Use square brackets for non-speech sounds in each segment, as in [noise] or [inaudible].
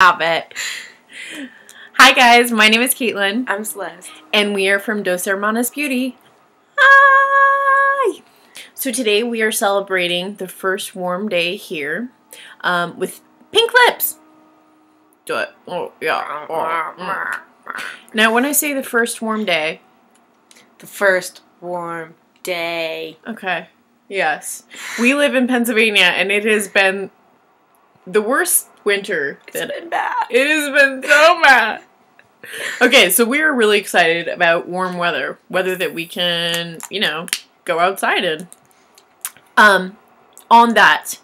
Stop it. Hi guys, my name is Caitlin, I'm Celeste. and we are from Dos Hermanas Beauty. Hi! So today we are celebrating the first warm day here um, with pink lips. Do it. Oh, yeah. Oh, mm. [laughs] Now, when I say the first warm day, The first warm day. okay, yes, we live in Pennsylvania, and it has been the worst winter It's been bad. It has been so bad. Okay, so we're really excited about warm weather, weather that we can, you know, go outside in. Um, on that,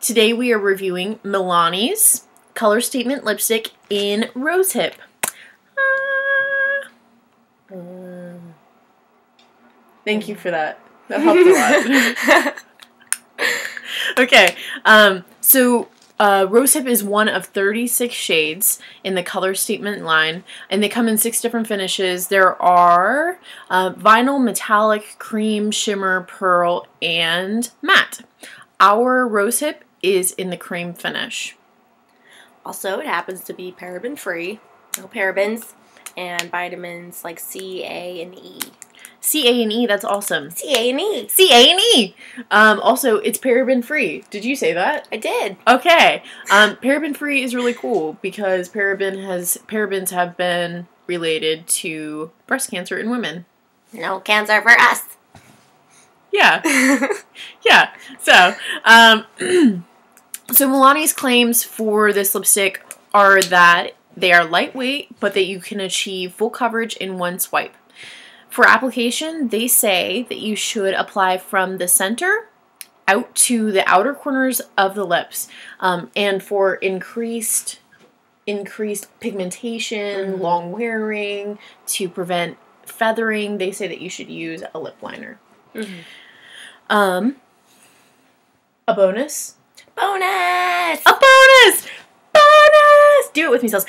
today we are reviewing Milani's color statement lipstick in Rosehip. Ah. Mm. Thank you for that. That helped a lot. [laughs] okay, um, so uh, Rosehip is one of 36 shades in the color statement line, and they come in six different finishes. There are uh, vinyl, metallic, cream, shimmer, pearl, and matte. Our Rosehip is in the cream finish. also, it happens to be paraben free. No parabens and vitamins like C, A, and E. C A and E, that's awesome. C, A, and E. C A and E. Um, also, it's paraben free. Did you say that? I did. Okay. Um, paraben free is really cool because paraben has parabens have been related to breast cancer in women. No cancer for us. Yeah. [laughs] yeah. So, um, [clears throat] so Milani's claims for this lipstick are that they are lightweight, but that you can achieve full coverage in one swipe. For application, they say that you should apply from the center out to the outer corners of the lips, um, and for increased increased pigmentation, Mhm. long wearing, to prevent feathering, they say that you should use a lip liner. Mhm. Um, a bonus. Bonus! A bonus! Bonus! Do it with me, Cells.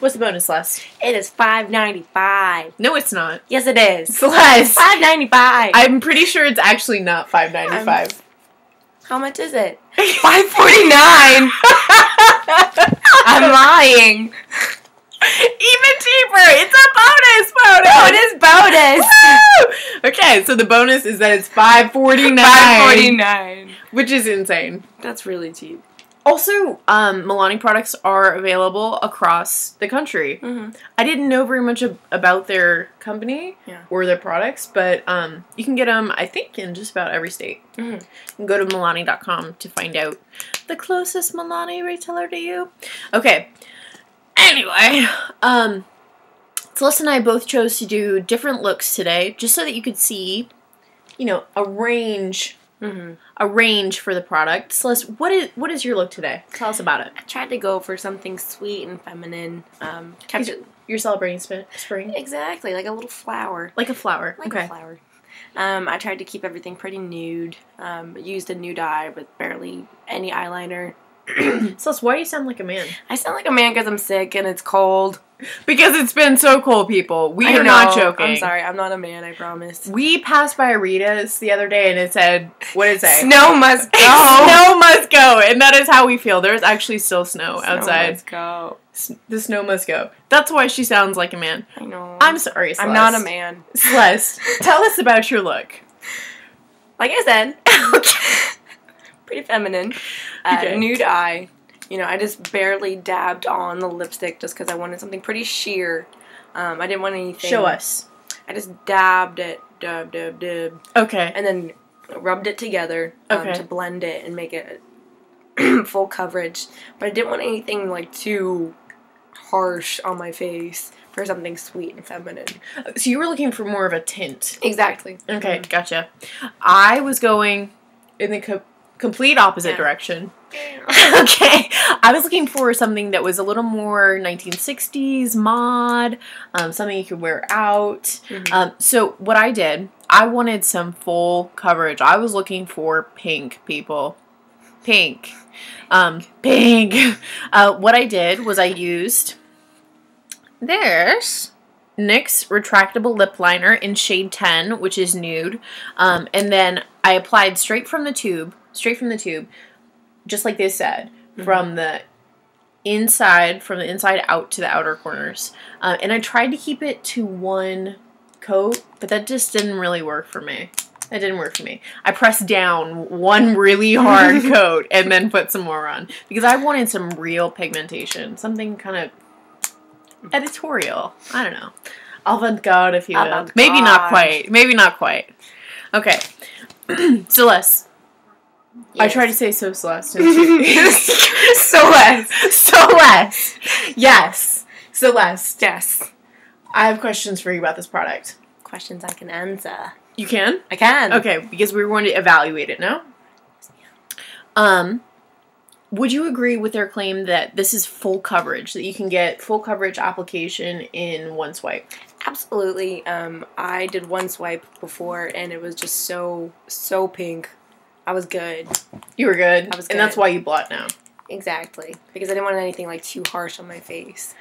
What's the bonus, Les? It is five ninety five. No, it's not. Yes, it is. Celeste! Five ninety five. I'm pretty sure it's actually not five ninety five. Um, how much is it? [laughs] Five forty nine. [laughs] I'm lying. Even cheaper! It's a bonus! Bonus! No, it is bonus. Woo! Okay, so the bonus is that it's five forty nine, Five forty nine. which is insane. That's really cheap. Also, um, Milani products are available across the country. Mm-hmm. I didn't know very much ab- about their company Yeah. or their products, but um, you can get them, I think, in just about every state. Mhm. You can go to Milani.com to find out the closest Milani retailer to you. Okay. Anyway, um, Celeste and I both chose to do different looks today, just so that you could see, you know, a range, Mm-hmm. a range for the product. Celeste, what is what is your look today? Tell us about it. I tried to go for something sweet and feminine. Um, kept it You're celebrating sp- spring, exactly like a little flower, like a flower. like okay. a flower. Um, I tried to keep everything pretty nude. Um, used a nude eye with barely any eyeliner. [clears throat] Celeste, why do you sound like a man? I sound like a man because I'm sick and it's cold. Because it's been so cold, people. We I are not joking. I'm sorry, I'm not a man. I promise. We passed by Rita's the other day and it said, what did it say? Snow must [laughs] go. snow must go. And that is how we feel. There's actually still snow, Snow outside. must go. S- The snow must go. That's why she sounds like a man. I know. I'm sorry, Celeste. I'm not a man. Celeste, [laughs] tell us about your look. Like I said, [laughs] pretty feminine. Uh, Okay. Nude eye. You know, I just barely dabbed on the lipstick just because I wanted something pretty sheer. Um, I didn't want anything. Show us. I just dabbed it, dab, dab, dab, Okay. and then rubbed it together um, Okay. to blend it and make it [clears throat] full coverage. But I didn't want anything like too harsh on my face for something sweet and feminine. So you were looking for more of a tint. Exactly. Okay, gotcha. I was going in the co- complete opposite Yeah. direction. [laughs] okay. I was looking for something that was a little more 1960s mod, um, something you could wear out. Mhm. Um, so, what I did, I wanted some full coverage. I was looking for pink, people. Pink. Um, pink. [laughs] Uh, what I did was I used this NYX retractable lip liner in shade 10, which is nude. Um, and then I applied straight from the tube, straight from the tube, just like they said, Mhm. from the inside from the inside out to the outer corners. Uh, and I tried to keep it to one coat, but that just didn't really work for me. That didn't work for me. I pressed down one really hard [laughs] coat and then put some more on because I wanted some real pigmentation, something kind of editorial. I don't know. Avant-garde, if you will. Avant-garde. Maybe not quite. Maybe not quite. Okay. [clears throat] Celeste. I Yes. tried to say so Celeste. [laughs] [laughs] Celeste. Celeste. Yes. Celeste. Yes. I have questions for you about this product. Questions I can answer. You can? I can. Okay, because we were going to evaluate it now. Um, would you agree with their claim that this is full coverage, that you can get full coverage application in one swipe? Absolutely. Um, I did one swipe before, and it was just so so pink. I was good. You were good. I was And that's why you blot now. Exactly. Because I didn't want anything like too harsh on my face.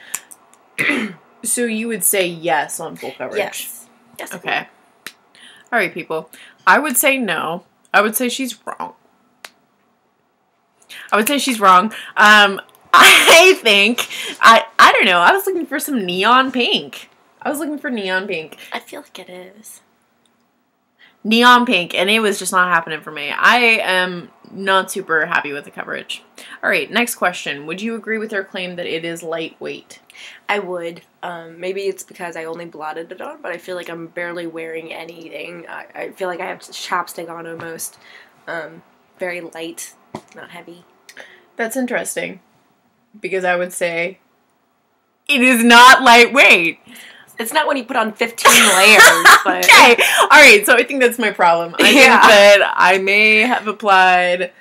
[clears throat] So you would say yes on full coverage? Yes. Yes. Okay. All right, people. I would say no. I would say she's wrong. I would say she's wrong. Um, [laughs] I think I I don't know. I was looking for some neon pink. I was looking for neon pink, I feel like it is. Neon pink, and it was just not happening for me. I am not super happy with the coverage. All right, next question. Would you agree with their claim that it is lightweight? I would. Um, maybe it's because I only blotted it on, but I feel like I'm barely wearing anything. I, I feel like I have chapstick on almost. Um, very light, not heavy. That's interesting, because I would say it is not lightweight. It's not when you put on 15 [laughs] layers, but okay. All right. So I think that's my problem. I think that I may have applied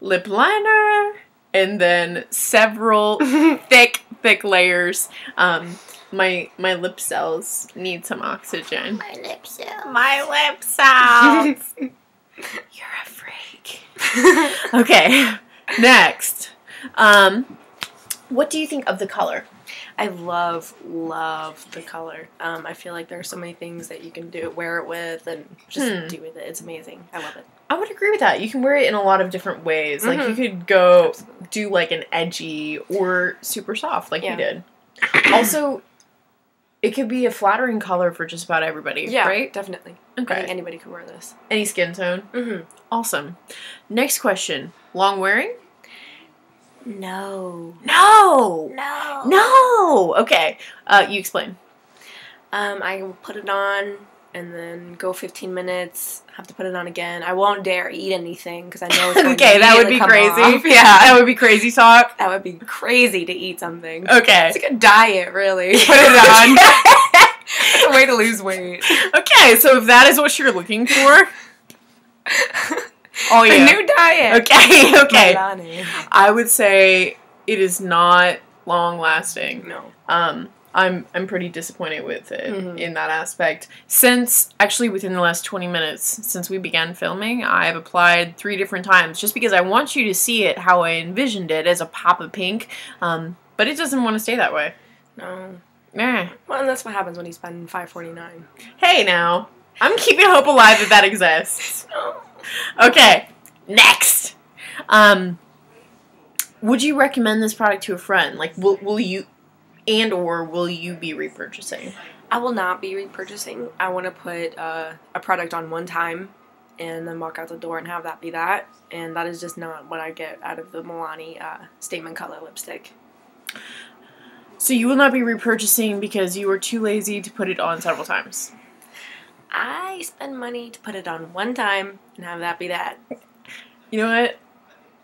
lip liner and then several [laughs] thick, thick layers. Um, my my lip cells need some oxygen. my lips out. My lip cells. [laughs] You're a freak. Okay. Next. Um, what do you think of the color? I love, love the color. Um, I feel like there are so many things that you can do, wear it with, and just Hmm. do with it. It's amazing. I love it. I would agree with that. You can wear it in a lot of different ways. Like you Mhm. could go Absolutely. do like an edgy or super soft, like Yeah. you did. also, it could be a flattering color for just about everybody. Yeah, Right. Definitely. I think Okay. anybody could wear this. Any skin tone. Mm-hmm. Awesome. Next question. Long wearing? No. No. No. No. Okay. Uh, you explain. Um, I will put it on and then go 15 minutes. Have to put it on again. I won't dare eat anything because I know it's [laughs] okay, that would be crazy. off. [laughs] Yeah, that would be crazy talk. that would be crazy to eat something. Okay. It's like a diet, really. [laughs] Put it on. it's a way to lose weight. okay, so if that is what you're looking for, oh A yeah. new diet. Okay, [laughs] okay. Milani. I would say it is not long lasting. No. Um, I'm I'm pretty disappointed with it Mhm. in that aspect. Since actually within the last 20 minutes since we began filming, I've applied three different times just because I want you to see it how I envisioned it as a pop of pink. Um, but it doesn't want to stay that way. No. Eh. Well, and that's what happens when you spend 5.49. Hey now, I'm keeping hope alive that that exists. Okay, next. Um, would you recommend this product to a friend? Like, will will you, and or will you be repurchasing? I will not be repurchasing. I want to put uh, a product on one time and then walk out the door and have that be that. And that is just not what I get out of the Milani uh, statement color lipstick. So you will not be repurchasing because you were too lazy to put it on several times. I spend money to put it on one time and have that be that. You know what?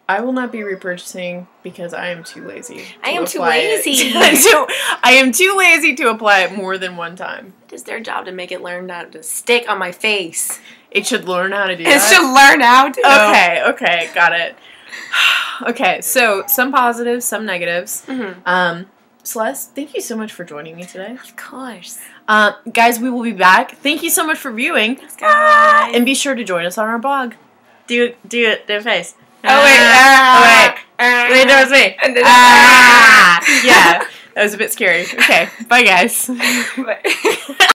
I will not be repurchasing because I am too lazy. I am too lazy. [laughs] To- I am too lazy to apply it more than one time. It is their job to make it learn how to stick on my face. It should learn how to do It that. should learn how to. Do. Okay, okay, got it. [sighs] okay, so some positives, some negatives. Mhm. Um, Celeste, thank you so much for joining me today. Of course. Uh, guys, we will be back. Thank you so much for viewing. guys. And be sure to join us on our blog. Do it, do it, do a face. Oh, wait. Ah, oh, wait. Ah. Wait, that was me. Ah, yeah, that was a bit scary. Okay, bye, guys. [laughs] But- [laughs]